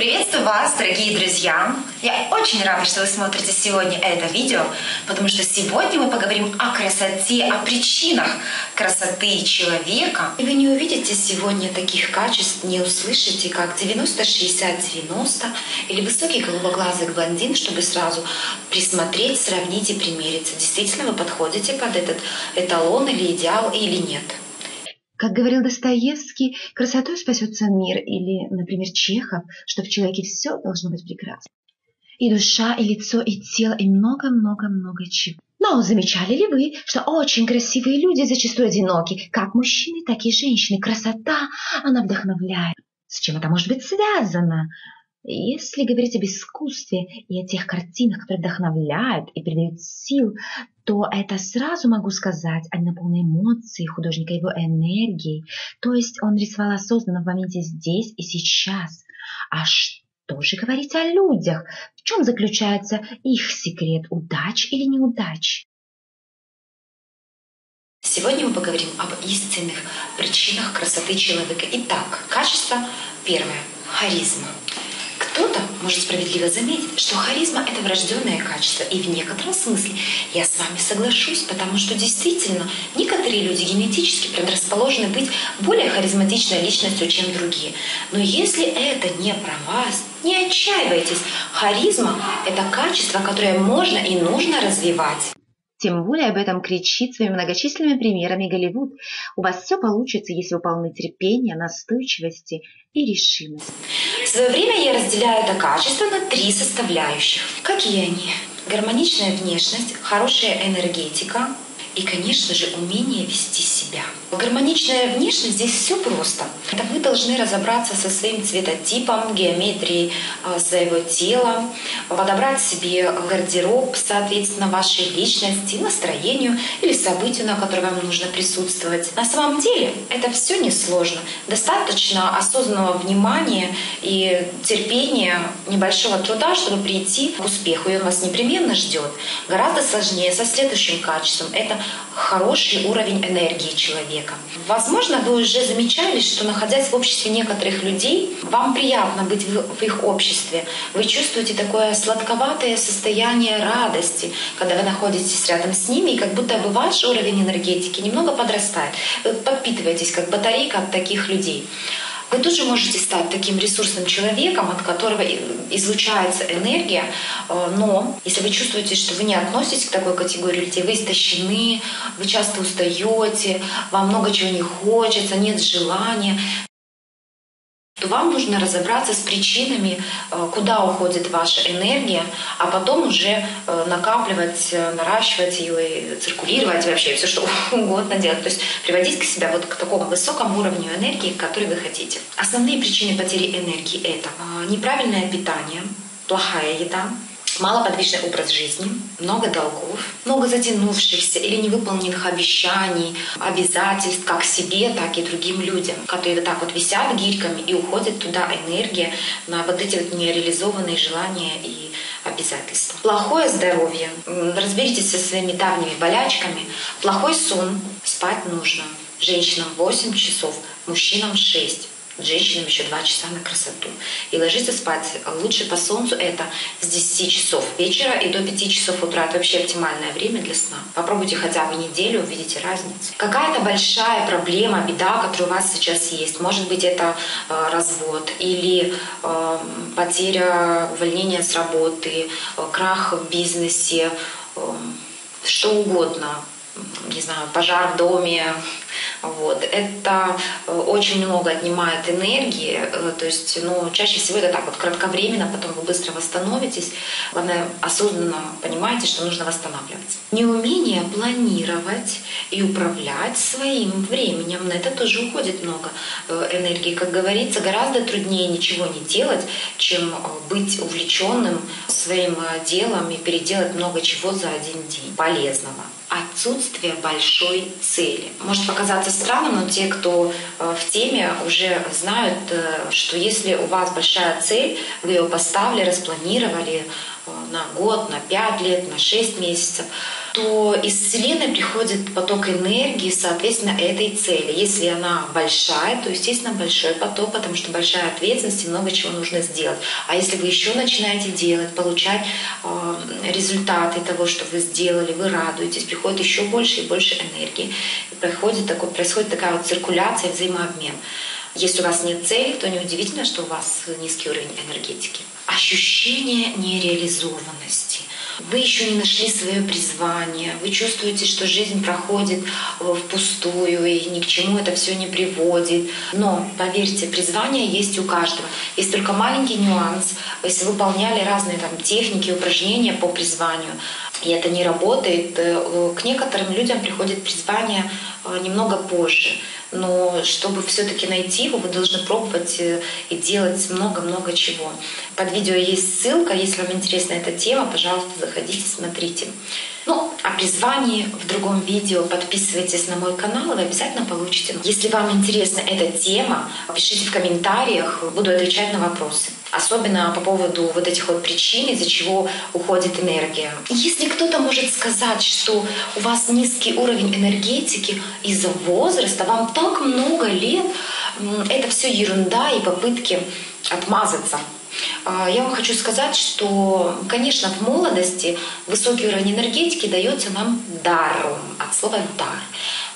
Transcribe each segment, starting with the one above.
Приветствую вас, дорогие друзья! Я очень рада, что вы смотрите сегодня это видео, потому что сегодня мы поговорим о красоте, о причинах красоты человека. И вы не увидите сегодня таких качеств, не услышите, как 90-60-90 или высокий голубоглазый блондин, чтобы сразу присмотреть, сравнить и примериться. Действительно вы подходите под этот эталон или идеал или нет. Как говорил Достоевский, красотой спасется мир, или, например, Чехов, что в человеке все должно быть прекрасно. И душа, и лицо, и тело, и много-много-много чего. Но замечали ли вы, что очень красивые люди зачастую одиноки, как мужчины, так и женщины? Красота, она вдохновляет. С чем это может быть связано? Если говорить об искусстве и о тех картинах, которые вдохновляют и придают сил, то это сразу могу сказать, они наполнены эмоцией художника, его энергией. То есть он рисовал осознанно в моменте здесь и сейчас. А что же говорить о людях? В чем заключается их секрет, удач или неудач? Сегодня мы поговорим об истинных причинах красоты человека. Итак, качество первое – харизма. Кто-то может справедливо заметить, что харизма – это врожденное качество, и в некотором смысле я с вами соглашусь, потому что действительно некоторые люди генетически предрасположены быть более харизматичной личностью, чем другие. Но если это не про вас, не отчаивайтесь. Харизма – это качество, которое можно и нужно развивать. Тем более об этом кричит своими многочисленными примерами Голливуд. У вас все получится, если вы полны терпения, настойчивости и решимости. Свое время я разделяю это качество на три составляющих. Какие они? Гармоничная внешность, хорошая энергетика и, конечно же, умение вести себя. Гармоничная внешность здесь все просто. Это вы должны разобраться со своим цветотипом, геометрией а, своего тела, подобрать себе гардероб соответственно вашей личности, настроению или событию, на которое вам нужно присутствовать. На самом деле это все несложно. Достаточно осознанного внимания и терпения, небольшого труда, чтобы прийти к успеху, и он вас непременно ждет. Гораздо сложнее со следующим качеством. Это хороший уровень энергии человека. Возможно, вы уже замечали, что находясь в обществе некоторых людей, вам приятно быть в их обществе. Вы чувствуете такое сладковатое состояние радости, когда вы находитесь рядом с ними, и как будто бы ваш уровень энергетики немного подрастает. Вы подпитываетесь как батарейка от таких людей. Вы тоже можете стать таким ресурсным человеком, от которого излучается энергия, э, но если вы чувствуете, что вы не относитесь к такой категории людей, вы истощены, вы часто устаете, вам много чего не хочется, нет желания, то вам нужно разобраться с причинами, э, куда уходит ваша энергия, а потом уже э, накапливать, э, наращивать ее, циркулировать вообще, все что угодно делать. То есть приводить к себя вот к такому высокому уровню энергии, который вы хотите. Основные причины потери энергии — это неправильное питание, плохая еда, малоподвижный образ жизни, много долгов, много затянувшихся или невыполненных обещаний, обязательств как себе, так и другим людям, которые вот так вот висят гирьками и уходит туда энергия на вот эти вот нереализованные желания и обязательства. Плохое здоровье. Разберитесь со своими давними болячками. Плохой сон. Спать нужно. Женщинам 8 часов, мужчинам 6 женщинам еще 2 часа на красоту. И ложиться спать лучше по солнцу это с 10 часов вечера и до 5 часов утра. Это вообще оптимальное время для сна. Попробуйте хотя бы неделю, увидите разницу. Какая-то большая проблема, беда, которая у вас сейчас есть. Может быть, это э, развод или э, потеря увольнения с работы, э, крах в бизнесе, э, что угодно не знаю, пожар в доме, вот. Это э, очень много отнимает энергии, э, то есть, ну, чаще всего это так вот кратковременно, потом вы быстро восстановитесь. Главное, осознанно понимаете, что нужно восстанавливаться. Неумение планировать и управлять своим временем, на это тоже уходит много э, энергии. Как говорится, гораздо труднее ничего не делать, чем быть увлеченным своим делом и переделать много чего за один день полезного отсутствие большой цели. Может показаться странным, но те, кто э, в теме, уже знают, э, что если у вас большая цель, вы ее поставили, распланировали на год, на пять лет, на шесть месяцев, то из Вселенной приходит поток энергии, соответственно, этой цели. Если она большая, то, естественно, большой поток, потому что большая ответственность и много чего нужно сделать. А если вы еще начинаете делать, получать э, результаты того, что вы сделали, вы радуетесь, приходит еще больше и больше энергии. И происходит, такой, происходит такая вот циркуляция, взаимообмен. Если у вас нет цели, то неудивительно, что у вас низкий уровень энергетики. Ощущение нереализованности. Вы еще не нашли свое призвание, вы чувствуете, что жизнь проходит впустую и ни к чему это все не приводит. Но, поверьте, призвание есть у каждого. Есть только маленький нюанс. Если вы выполняли разные там, техники, упражнения по призванию, и это не работает, э, к некоторым людям приходит призвание э, немного позже но чтобы все-таки найти его, вы должны пробовать э, и делать много-много чего. Под видео есть ссылка, если вам интересна эта тема, пожалуйста, заходите, смотрите. Ну, о призвании в другом видео подписывайтесь на мой канал, и вы обязательно получите. Если вам интересна эта тема, пишите в комментариях, буду отвечать на вопросы. Особенно по поводу вот этих вот причин, из-за чего уходит энергия. Если кто-то может сказать, что у вас низкий уровень энергетики из-за возраста, вам так много лет, это все ерунда и попытки отмазаться. А, я вам хочу сказать, что, конечно, в молодости высокий уровень энергетики дается нам даром, от слова «дар».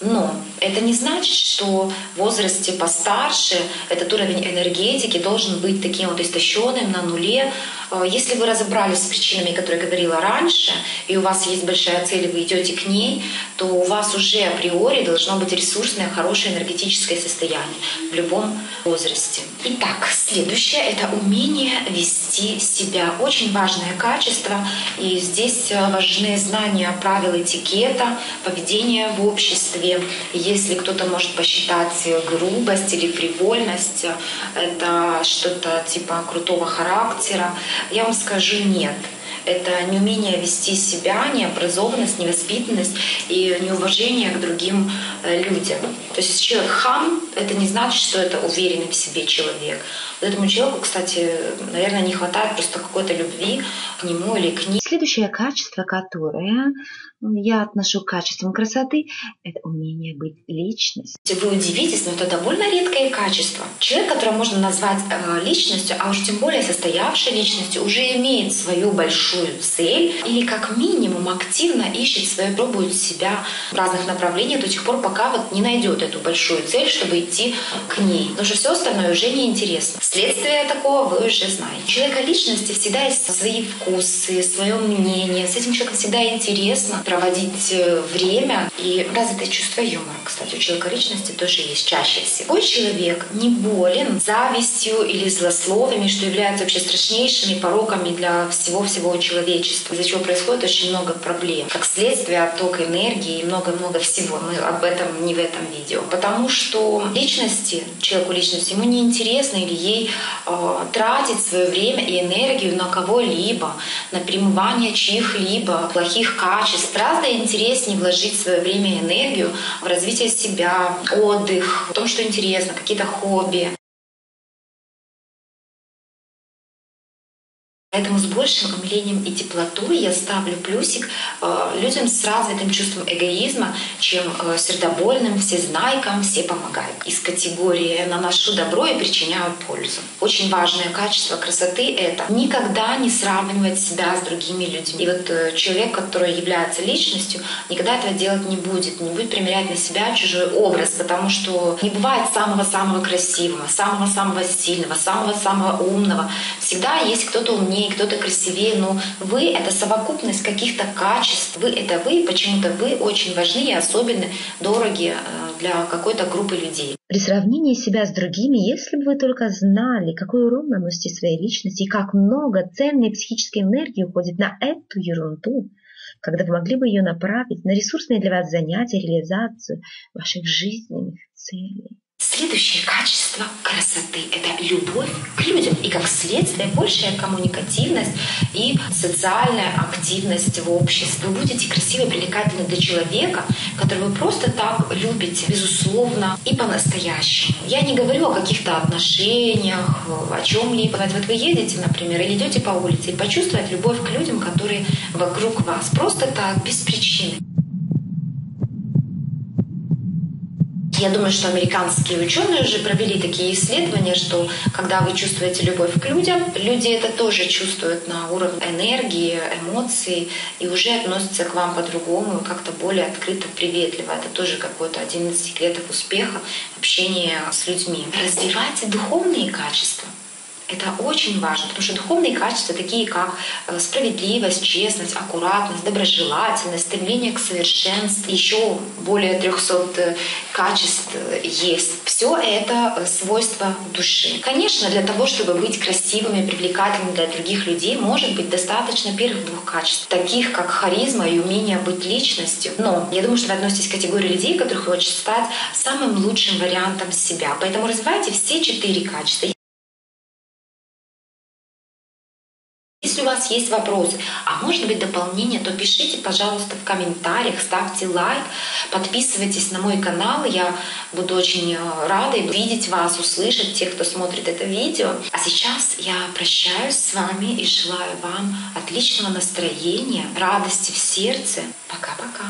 Но это не значит, что в возрасте постарше этот уровень энергетики должен быть таким вот истощенным на нуле. Э, если вы разобрались с причинами, которые говорила раньше, и у вас есть большая цель, и вы идете к ней, то у вас уже априори должно быть ресурсное, хорошее энергетическое состояние в любом возрасте. Итак, следующее — это умение вести себя. Очень важное качество, и здесь важны знания правил этикета, поведения в обществе, если кто-то может посчитать грубость или привольность, это что-то типа крутого характера, я вам скажу нет это неумение вести себя, необразованность, невоспитанность и неуважение к другим э, людям. То есть если человек хам, это не значит, что это уверенный в себе человек. Вот этому человеку, кстати, наверное, не хватает просто какой-то любви к нему или к ней. Следующее качество, которое я отношу к качествам красоты, это умение быть личностью. Вы удивитесь, но это довольно редкое качество. Человек, которого можно назвать э, личностью, а уж тем более состоявшей личностью, уже имеет свою большую цель или как минимум активно ищет свою, пробует себя в разных направлениях до тех пор, пока вот не найдет эту большую цель, чтобы идти к ней. Потому что все остальное уже неинтересно. Следствие такого вы уже знаете. Человека личности всегда есть свои вкусы, свое мнение. С этим человеком всегда интересно проводить э, время. И развитое чувство юмора, кстати, у человека личности тоже есть чаще всего. Человек не болен завистью или злословиями, что являются вообще страшнейшими пороками для всего-всего человечества, из-за чего происходит очень много проблем. Как следствие оттока энергии и много-много всего. Мы об этом не в этом видео. Потому что личности, человеку личности, ему неинтересно или ей э, тратить свое время и энергию на кого-либо, на примывание чьих-либо плохих качеств, гораздо интереснее вложить свое время и энергию в развитие себя, отдых, в том, что интересно, какие-то хобби. Поэтому с большим умилением и теплотой я ставлю плюсик э, людям с развитым чувством эгоизма, чем э, сердобольным, всезнайкам, все помогают. Из категории «наношу добро и причиняю пользу». Очень важное качество красоты — это никогда не сравнивать себя с другими людьми. И вот э, человек, который является личностью, никогда этого делать не будет, не будет примерять на себя чужой образ, потому что не бывает самого-самого красивого, самого-самого сильного, самого-самого умного. Всегда есть кто-то умнее, кто-то красивее, но вы — это совокупность каких-то качеств. Вы — это вы, почему-то вы очень важны и особенно дороги э, для какой-то группы людей. При сравнении себя с другими, если бы вы только знали, какой урон наносите своей личности и как много ценной психической энергии уходит на эту ерунду, когда вы могли бы ее направить на ресурсные для вас занятия, реализацию ваших жизненных целей. Следующее качество красоты – это любовь к людям и, как следствие, большая коммуникативность и социальная активность в обществе. Вы будете красивы привлекательны для человека, которого вы просто так любите, безусловно, и по-настоящему. Я не говорю о каких-то отношениях, о чем-либо. Вот вы едете, например, или идете по улице и почувствовать любовь к людям, которые вокруг вас. Просто так, без причины. Я думаю, что американские ученые уже провели такие исследования, что когда вы чувствуете любовь к людям, люди это тоже чувствуют на уровне энергии, эмоций и уже относятся к вам по-другому, как-то более открыто, приветливо. Это тоже какой-то один из секретов успеха общения с людьми. Развивайте духовные качества. Это очень важно, потому что духовные качества, такие как э, справедливость, честность, аккуратность, доброжелательность, стремление к совершенству, еще более 300 э, качеств э, есть. Все это свойства души. Конечно, для того, чтобы быть красивыми, привлекательными для других людей, может быть достаточно первых двух качеств, таких как харизма и умение быть личностью. Но я думаю, что вы относитесь к категории людей, которых хочет стать самым лучшим вариантом себя. Поэтому развивайте все четыре качества. Вас есть вопросы, а может быть дополнение, то пишите, пожалуйста, в комментариях, ставьте лайк, подписывайтесь на мой канал. Я буду очень э, рада видеть вас, услышать тех, кто смотрит это видео. А сейчас я прощаюсь с вами и желаю вам отличного настроения, радости в сердце. Пока-пока.